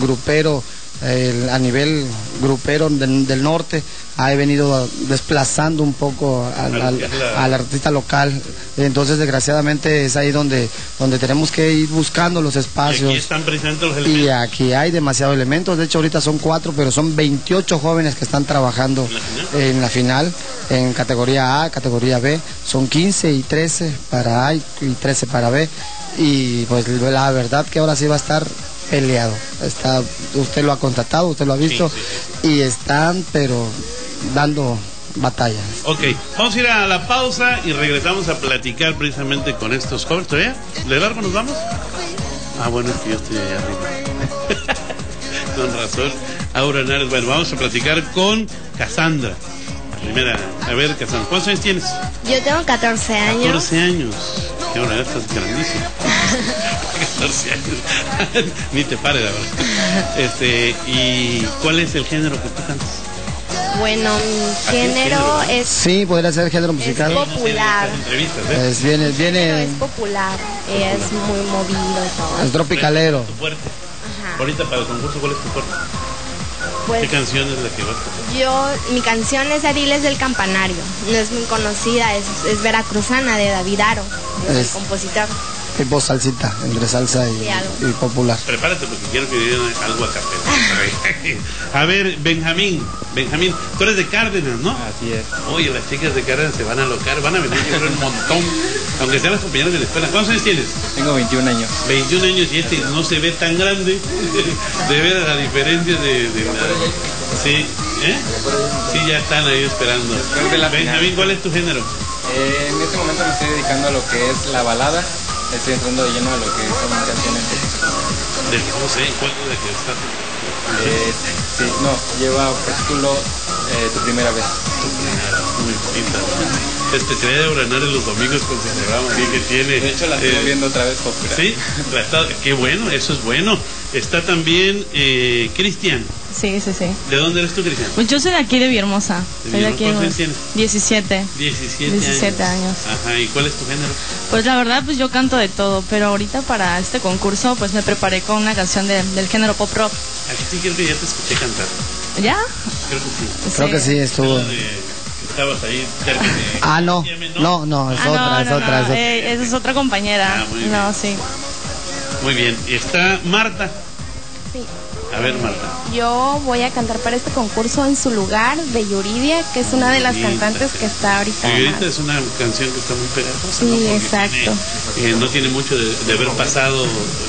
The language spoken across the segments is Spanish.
grupero a nivel grupero del, norte ha venido desplazando un poco al, artista local. Entonces, desgraciadamente, es ahí donde, donde tenemos que ir buscando los espacios. Y aquí están presentes los elementos. Y aquí hay demasiados elementos. De hecho, ahorita son cuatro, pero son 28 jóvenes que están trabajando en la final, en categoría A, categoría B. Son 15 y 13 para A y 13 para B. Y pues la verdad que ahora sí va a estar peleado. Está, usted lo ha contratado, usted lo ha visto y están, pero dando batallas. Ok, vamos a ir a la pausa y regresamos a platicar precisamente con estos jóvenes. ¿Todavía? ¿De largo nos vamos? Ah, bueno, es que yo estoy allá arriba. con razón. Aura Nares, bueno, vamos a platicar con Cassandra. Primera, a ver, Cassandra, ¿cuántos años tienes? Yo tengo 14 años. 14 años. Que ahora ya estás grandísimo. 14 años. Ni te pare, la verdad. Este, ¿y cuál es el género que tú cantas? Bueno, mi género es. Sí, podría ser género musical. Es popular. ¿eh? Es, viene, viene. Es popular, es muy movido y todo. Es tropicalero. Tu fuerte. Ajá. Ahorita para el concurso, ¿cuál es tu fuerte? Pues, ¿Qué canción es la que vas a cantar? Yo, mi canción es Ariles del Campanario. No es muy conocida, es, es veracruzana de David Aro, es el compositor tipo salsita, entre salsa y, popular. Prepárate porque quiero que digan algo a capela. a ver, Benjamín, Benjamín, tú eres de Cárdenas, ¿no? Así es. Oye, las chicas de Cárdenas se van a locar, van a venir yo un montón, aunque sean las compañeras de la escuela. ¿Cuántos años tienes? Tengo 21 años. 21 años y este no se ve tan grande, de ver la diferencia de... Sí, ¿eh? Sí, ya están ahí esperando. Benjamín, ¿cuál es tu género? Eh, en este momento me estoy dedicando a lo que es la balada estoy entrando de lleno a lo que son canciones de cuál de que está eh, sí no lleva por título eh, tu primera vez. Tu primera muy bonita especialidad de Uranar en los domingos con ¿sí? que tiene de hecho la estoy eh, viendo otra vez popular sí la está, qué bueno eso es bueno. Está también eh, Cristian Sí, sí, sí. ¿De dónde eres tú, Cristian? Pues yo soy de aquí de Villahermosa. ¿De de aquí ¿Cuántos tienes? 17. 17, 17 años. Ajá, ¿y cuál es tu género? Pues la verdad, pues yo canto de todo, pero ahorita para este concurso, pues me preparé con una canción de, del género pop rock. Aquí creo que ya te escuché cantar. ¿Ya? Creo que sí. Creo que sí, estuvo. estabas ahí Ah, no. No, no, es ah, otra, es otra. Es eh, esa es otra compañera. Ah, muy no, sí. Muy bien. Y está Marta. Sí. A ver, Marta. Yo voy a cantar para este concurso en su lugar de Yuridia, que es una de las cantantes que está ahorita. Yuridia es una canción que está muy pegajosa. Sí, exacto. Eh, no tiene mucho de, haber pasado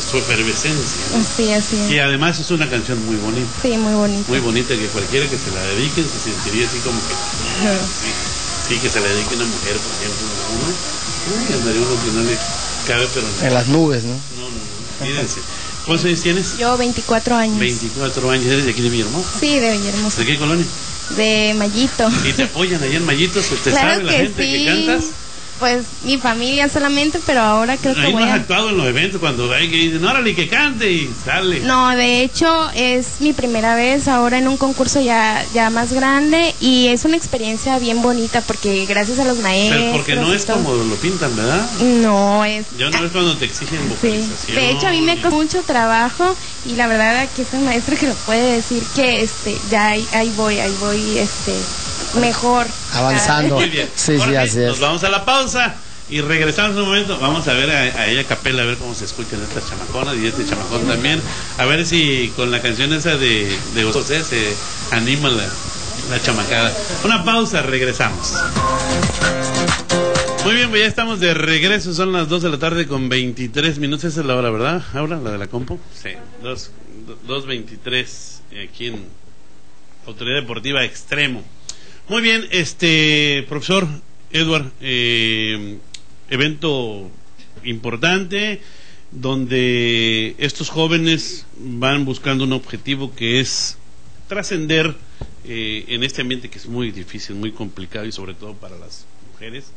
su efervescencia. Sí, así Y además es una canción muy bonita. Sí, muy bonita. Muy bonita que cualquiera que se la dedique se sentiría así como que. sí, que se la dedique una mujer, por ejemplo. Uno, andaría uno que no le cabe, pero. En las nubes, ¿no? No, no, Fíjense. ¿Cuántos años tienes? Yo 24 años. 24 años. ¿Eres de aquí de Villahermosa? Sí, de Villahermosa. ¿De qué colonia? De Mayito. ¿Y te apoyan allá en Mayito? ¿Se te claro sabe la gente que cantas? Pues mi familia solamente, pero ahora creo que voy no has actuado en los eventos cuando hay que dicen, órale, que cante y sale. No, de hecho es mi primera vez ahora en un concurso ya, ya más grande y es una experiencia bien bonita porque gracias a los maestros. Pero porque no es como lo pintan, ¿verdad? No, es... Yo no es cuando te exigen vocalización. De hecho a mí me costó mucho trabajo y la verdad aquí es un maestro que lo puede decir que este ya ahí, ahí voy, ahí voy este mejor. Avanzando. Muy bien. Sí, sí, así es. Nos vamos a la pausa. Y regresamos un momento, vamos a ver a, ella capela, a ver cómo se escuchan estas chamaconas y este chamacón también. A ver si con la canción esa de, de José se anima la, la chamacada. Una pausa, regresamos. Muy bien, pues ya estamos de regreso, son las 2 de la tarde con 23 minutos, esa es la hora, ¿verdad? Ahora, la de la compo. Sí, 2.23 aquí en Autoridad Deportiva Extremo. Muy bien, este profesor Edward, eh, evento importante donde estos jóvenes van buscando un objetivo que es trascender eh, en este ambiente que es muy difícil, muy complicado y sobre todo para las mujeres,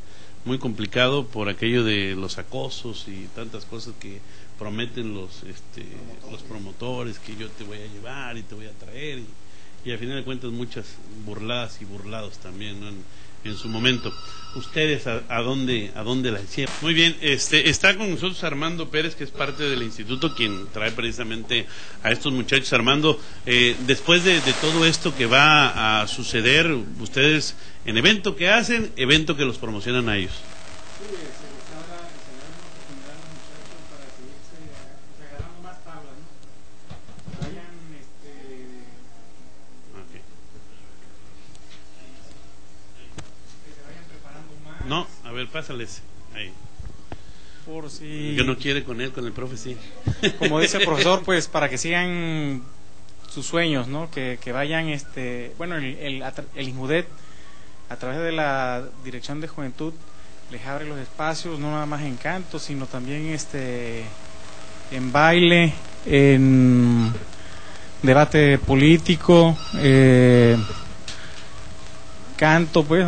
muy complicado por aquello de los acosos y tantas cosas que prometen los, este, los promotores, que yo te voy a llevar y te voy a traer. Y, y al final de cuentas muchas burladas y burlados también en su momento. ¿Ustedes a, a dónde a dónde la hicieron? Muy bien, este está con nosotros Armando Pérez, que es parte del instituto, quien trae precisamente a estos muchachos. Armando, eh, después de, de todo esto que va a suceder, ustedes en evento que hacen, evento que los promocionan a ellos. Ok. No, a ver, pásales. Ahí. Por si, Que no quiere con él, con el profe sí. como dice el profesor, pues para que sigan sus sueños, ¿no? Que, que vayan, este, bueno, el, el, el INJUDET, a través de la Dirección de Juventud, les abre los espacios, no nada más en canto, sino también este, en baile, en debate político, eh, canto, pues,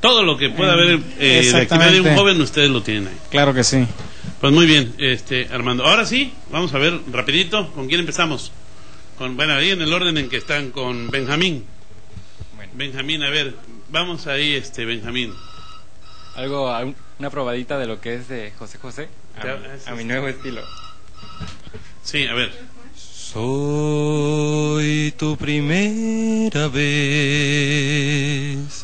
Todo lo que pueda haber eh, de actividad de un joven, ustedes lo tienen ahí. claro que sí. Pues muy bien, este Armando. Ahora sí, vamos a ver rapidito, ¿con quién empezamos? Con, bueno, ahí en el orden en que están con Benjamín. Bueno. Benjamín, a ver, vamos ahí, este Benjamín. Algo, una probadita de lo que es de José José a, Ya, mi- eso a mi nuevo estilo. Sí, a ver. Soy tu primera vez,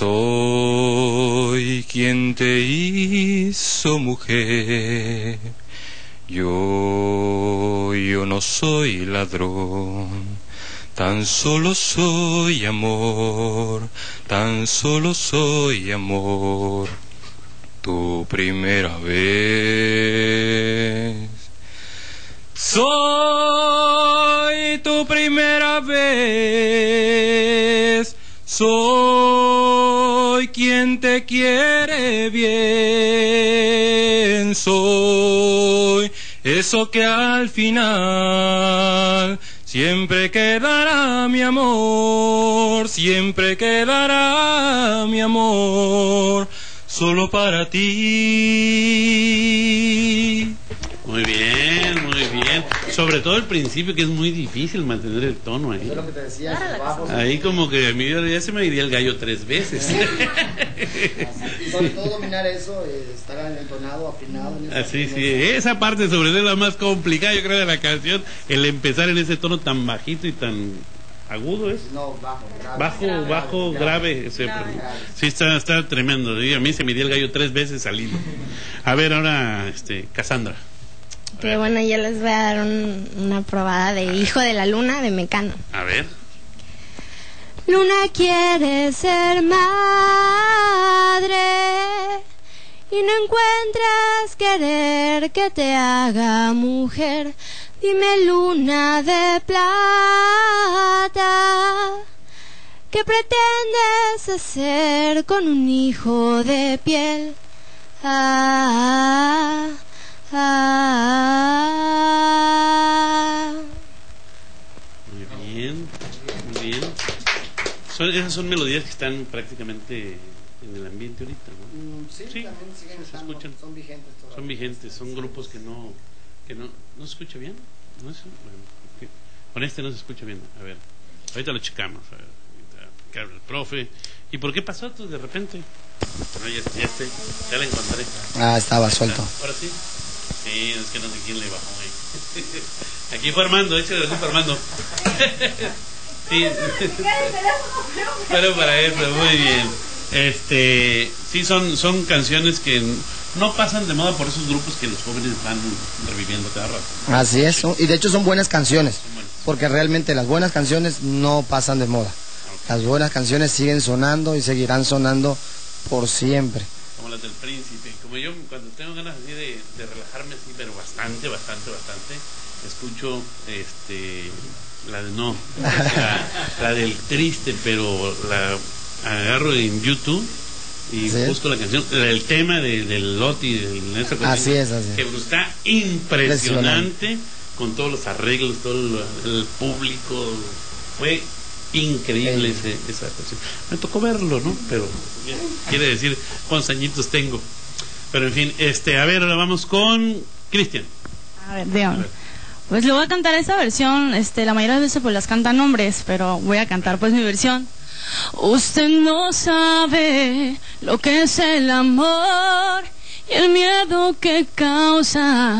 soy quien te hizo mujer. Yo, yo no soy ladrón, tan solo soy amor, tan solo soy amor. Tu primera vez. Soy tu primera vez, soy quien te quiere bien, soy eso que al final siempre quedará mi amor, siempre quedará mi amor, solo para ti. Muy bien. Sobre todo el principio, que es muy difícil mantener el tono ahí. Es lo que te decía, Ahí como que a mí ya se me iría el gallo tres veces. y sobre todo dominar eso, eh, estar entonado, afinado. en Así, sí, esa- parte sobre todo es la más complicada, yo creo, de la canción, el empezar en ese tono tan bajito y tan agudo es. No, bajo, grave. Bajo, bajo, grave. ese- Sí, está, está tremendo. Y a mí se me dio el gallo tres veces al hilo. A ver, ahora, este, Cassandra. Que bueno, yo les voy a dar un- una probada de Hijo de la Luna de Mecano. A ver. Luna quiere ser madre y no encuentras querer que te haga mujer. Dime luna de plata, ¿qué pretendes hacer con un hijo de piel? Ah, ah. Muy bien, muy bien. Son, esas son melodías que están prácticamente en el ambiente ahorita, ¿no? Mm, Sí, Sí, también siguen se estando, escuchan. son vigentes todavía. Son vigentes, son grupos que no, que no, no se escucha bien. ¿No es? Bueno. Con este no se escucha bien. A ver, ahorita lo checamos. A ver, el profe. ¿Y por qué pasó esto de repente? No, ya, ya, sé, ya la encontré. Ah, estaba suelto. Ahora sí. Sí, es que no sé quién le bajó ahí. Aquí fue Armando, échale fue Armando. Sí. Pero para eso, muy bien. Este, sí son son canciones que no pasan de moda por esos grupos que los jóvenes van reviviendo cada rato. Así es, son- y de hecho son buenas canciones, porque realmente las buenas canciones no pasan de moda. Las buenas canciones siguen sonando y seguirán sonando por siempre. Como las del príncipe. Como yo cuando tengo ganas así de, de relajarme así, pero bastante, bastante, bastante, escucho este la de no, la, la del triste, pero la agarro en YouTube y Sí. busco la canción, el tema de, del Loti, Néstor Coutinho, Así es, así es. que está impresionante con todos los arreglos, todo el, el público, fue increíble ese- esa canción. Me tocó verlo, ¿no? Pero quiere decir cuántos añitos tengo. Pero en fin, este, a ver, ahora vamos con Cristian. A ver, dígame. Pues le voy a cantar esta versión, este, la mayoría de veces pues las cantan hombres, pero voy a cantar pues mi versión. Usted no sabe lo que es el amor y el miedo que causa.